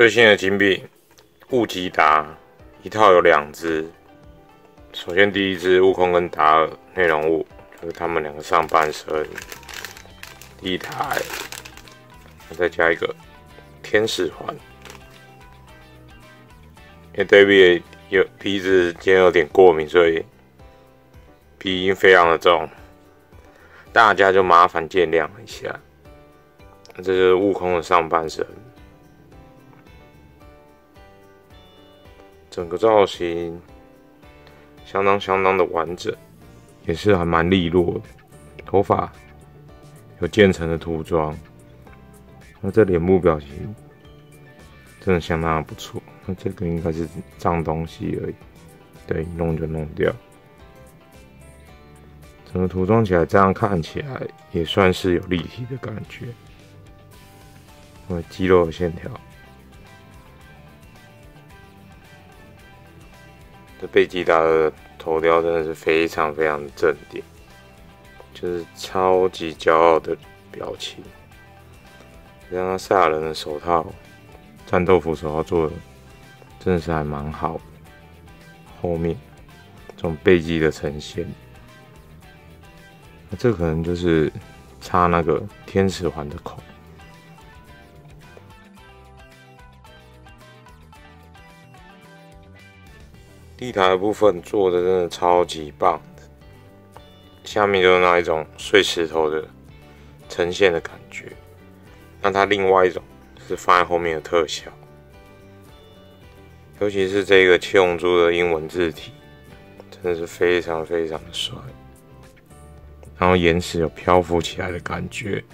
最新的金币悟吉达一套有两只，首先第一只悟空跟达尔内容物，就是他们两个上半身，第一台，再加一个天使环，因为 David 有鼻子今天有点过敏，所以鼻音非常的重，大家就麻烦见谅一下。这是悟空的上半身。整个造型相当相当的完整，也是还蛮利落的。头发有渐层的涂装，那这脸部表情真的相当的不错。那这个应该是脏东西而已，对，弄就弄掉。整个涂装起来，这样看起来也算是有立体的感觉，有肌肉的线条。这贝吉达的头雕真的是非常非常的正点，就是超级骄傲的表情。让他赛亚人的手套、战斗服手套做的真的是还蛮好。后面这种背肌的呈现，这可能就是插那个天使环的孔。地台的部分做的真的超级棒的，下面就是那一种碎石头的呈现的感觉。那它另外一种是放在后面的特效，尤其是这个七龙珠的英文字体，真的是非常非常的帅。然后岩石有漂浮起来的感觉。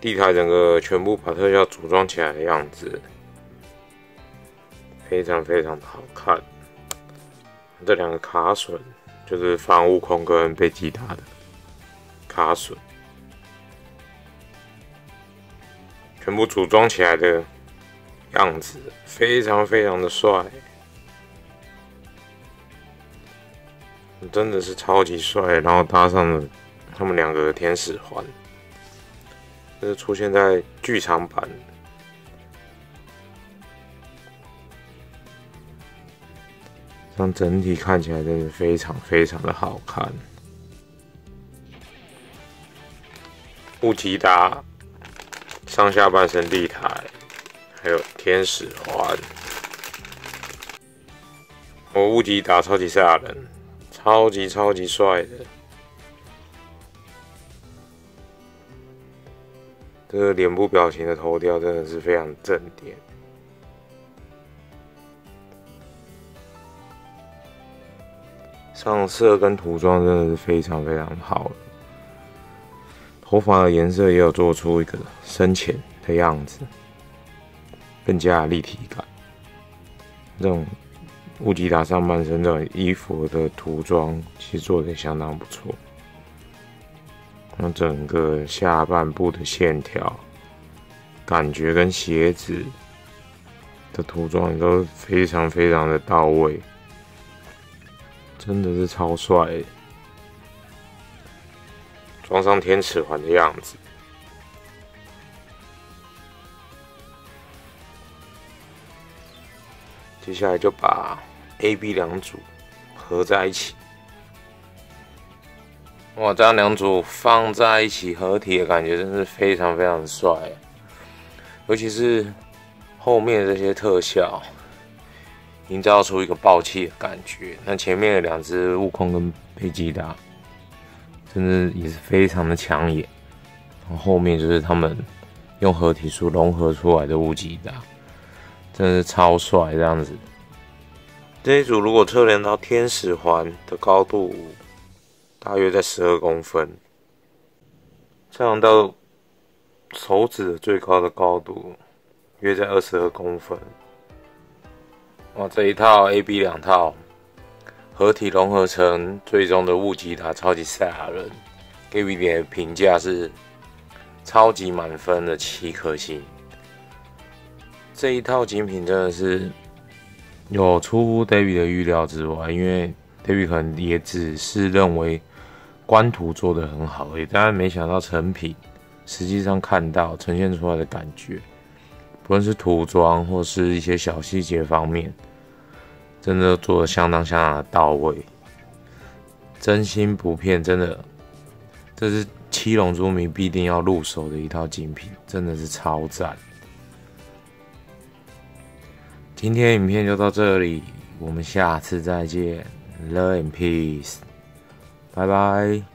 地台整个全部把特效组装起来的样子，非常非常的好看。这两个卡损就是放悟空跟贝吉塔的卡损，全部组装起来的样子非常非常的帅，真的是超级帅。然后搭上了他们两个的天使环。这是出现在剧场版，这样整体看起来真的非常非常的好看。乌吉达上下半身地台，还有天使环，我乌吉达超级赛亚人，超级超级帅的。这个脸部表情的头雕真的是非常正点，上色跟涂装真的是非常非常好。头发的颜色也有做出一个深浅的样子，更加立体感。这种乌吉达上半身的衣服的涂装其实做的相当不错。那整个下半部的线条感觉跟鞋子的涂装都非常非常的到位，真的是超帅！装上天使环的样子，接下来就把 A、B 两组合在一起。哇，这样两组放在一起合体的感觉真是非常非常帅，尤其是后面这些特效，营造出一个爆气的感觉。那前面的两只悟空跟贝吉达，真的也是非常的抢眼。然后后面就是他们用合体术融合出来的乌吉达，真的是超帅这样子。这一组如果测量到天使环的高度。大约在十二公分，这样到手指的最高的高度约在二十二公分。哇，这一套 A、B 两套合体融合成最终的雾吉他超级赛亚人，给 B 的评价是超级满分的七颗星。这一套精品真的是有出乎 David 的预料之外，因为 David 可能也只是认为。官图做的很好，也当然没想到成品实际上看到呈现出来的感觉，不论是涂装或是一些小细节方面，真的做的相当相当的到位，真心不骗，真的，这是七龙珠迷必定要入手的一套精品，真的是超赞。今天影片就到这里，我们下次再见，Love and peace，拜拜。